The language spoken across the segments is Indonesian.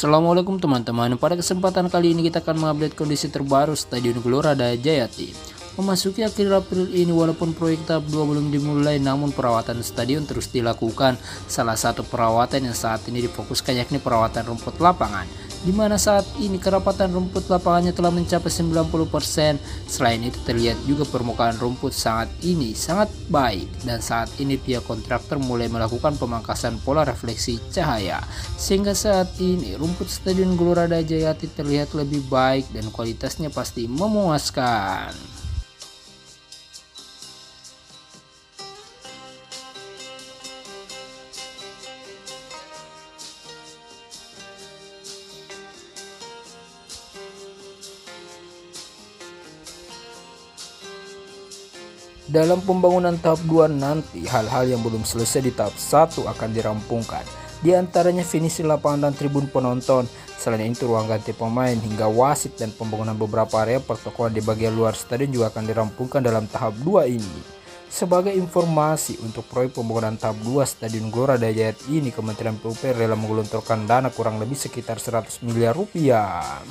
Assalamualaikum teman-teman, pada kesempatan kali ini kita akan mengupdate kondisi terbaru Stadion Gelora Daya Jayati. Memasuki akhir April ini walaupun proyek tahap 2 belum dimulai namun perawatan stadion terus dilakukan. Salah satu perawatan yang saat ini difokuskan yakni perawatan rumput lapangan di mana saat ini kerapatan rumput lapangannya telah mencapai 90%. Selain itu terlihat juga permukaan rumput sangat ini sangat baik dan saat ini pihak kontraktor mulai melakukan pemangkasan pola refleksi cahaya sehingga saat ini rumput Stadion Gelora Jayati terlihat lebih baik dan kualitasnya pasti memuaskan. Dalam pembangunan tahap 2 nanti, hal-hal yang belum selesai di tahap 1 akan dirampungkan. Di antaranya finisi lapangan dan tribun penonton, selain itu ruang ganti pemain hingga wasit dan pembangunan beberapa area pertokohan di bagian luar stadion juga akan dirampungkan dalam tahap 2 ini. Sebagai informasi untuk proyek pembangunan tahap 2 Stadion Gelora Dayat ini Kementerian PUPR rela menggelontorkan dana kurang lebih sekitar 100 miliar rupiah.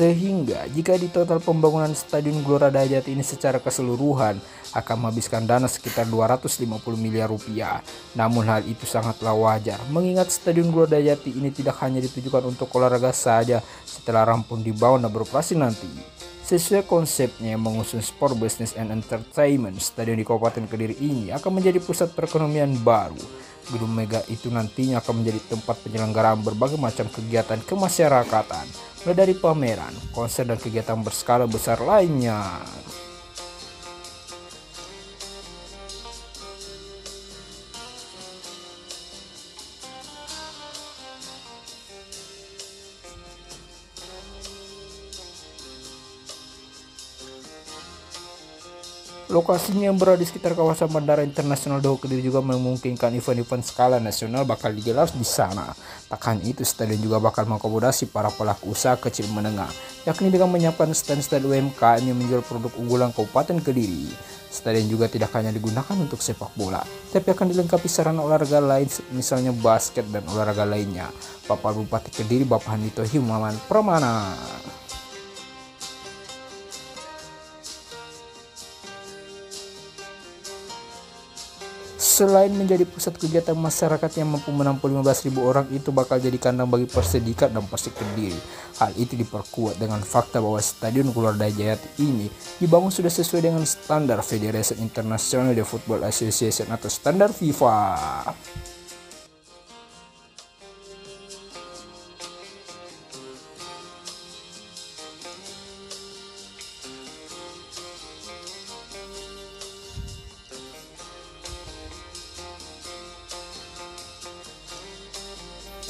Sehingga jika di total pembangunan Stadion Gelora Dajat ini secara keseluruhan akan menghabiskan dana sekitar 250 miliar rupiah. Namun hal itu sangatlah wajar mengingat Stadion Gelora Dajati ini tidak hanya ditujukan untuk olahraga saja setelah rampung dibangun dan beroperasi nanti. Sesuai konsepnya yang mengusung sport business and entertainment, stadion di Kabupaten Kediri ini akan menjadi pusat perekonomian baru. Gedung Mega itu nantinya akan menjadi tempat penyelenggaraan berbagai macam kegiatan kemasyarakatan mulai dari pameran, konser dan kegiatan berskala besar lainnya. Lokasinya yang berada di sekitar kawasan Bandara Internasional Doho Kediri juga memungkinkan event-event skala nasional bakal digelar di sana. Tak hanya itu, stadion juga bakal mengakomodasi para pelaku usaha kecil menengah, yakni dengan menyiapkan stand-stand UMKM yang menjual produk unggulan Kabupaten Kediri. Stadion juga tidak hanya digunakan untuk sepak bola, tapi akan dilengkapi sarana olahraga lain misalnya basket dan olahraga lainnya. Bapak Bupati Kediri Bapak Handito Himawan Pramana. Selain menjadi pusat kegiatan masyarakat yang mampu menampung 15.000 orang itu bakal jadi kandang bagi Persedikat dan Persik Kediri. Hal itu diperkuat dengan fakta bahwa Stadion Keluarga Jayat ini dibangun sudah sesuai dengan standar Federation International de Football Association atau standar FIFA.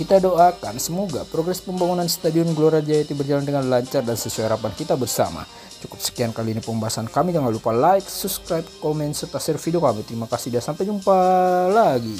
Kita doakan semoga progres pembangunan Stadion Gelora Jayati berjalan dengan lancar dan sesuai harapan kita bersama. Cukup sekian kali ini pembahasan kami. Jangan lupa like, subscribe, komen, serta share video kami. Terima kasih dan sampai jumpa lagi.